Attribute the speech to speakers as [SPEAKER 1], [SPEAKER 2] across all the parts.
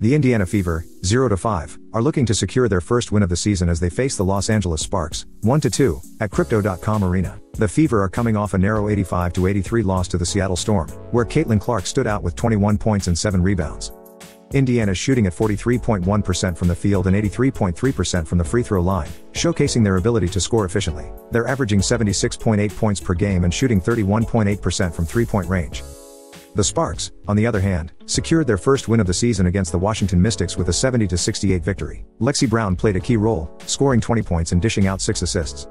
[SPEAKER 1] The Indiana Fever, 0 5, are looking to secure their first win of the season as they face the Los Angeles Sparks, 1 2, at Crypto.com Arena. The Fever are coming off a narrow 85 83 loss to the Seattle Storm, where Caitlin Clark stood out with 21 points and 7 rebounds. Indiana is shooting at 43.1% from the field and 83.3% from the free throw line, showcasing their ability to score efficiently. They're averaging 76.8 points per game and shooting 31.8% from three point range. The Sparks, on the other hand, secured their first win of the season against the Washington Mystics with a 70-68 victory. Lexie Brown played a key role, scoring 20 points and dishing out 6 assists.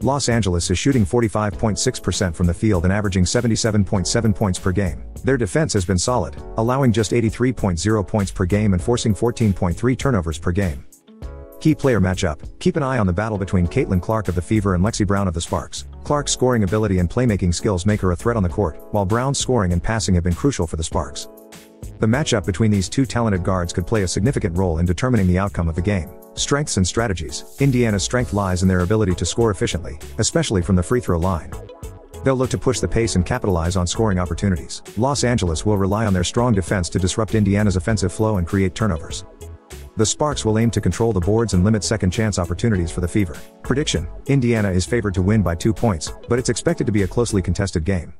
[SPEAKER 1] Los Angeles is shooting 45.6% from the field and averaging 77.7 points per game. Their defense has been solid, allowing just 83.0 points per game and forcing 14.3 turnovers per game. Key player matchup. Keep an eye on the battle between Caitlin Clark of the Fever and Lexie Brown of the Sparks. Clark's scoring ability and playmaking skills make her a threat on the court, while Brown's scoring and passing have been crucial for the Sparks. The matchup between these two talented guards could play a significant role in determining the outcome of the game. Strengths and strategies. Indiana's strength lies in their ability to score efficiently, especially from the free throw line. They'll look to push the pace and capitalize on scoring opportunities. Los Angeles will rely on their strong defense to disrupt Indiana's offensive flow and create turnovers. The Sparks will aim to control the boards and limit second chance opportunities for the Fever. Prediction Indiana is favored to win by two points, but it's expected to be a closely contested game.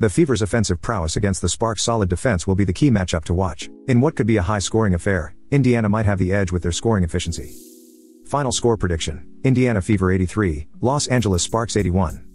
[SPEAKER 1] The Fever's offensive prowess against the Sparks' solid defense will be the key matchup to watch. In what could be a high scoring affair, Indiana might have the edge with their scoring efficiency. Final score prediction Indiana Fever 83, Los Angeles Sparks 81.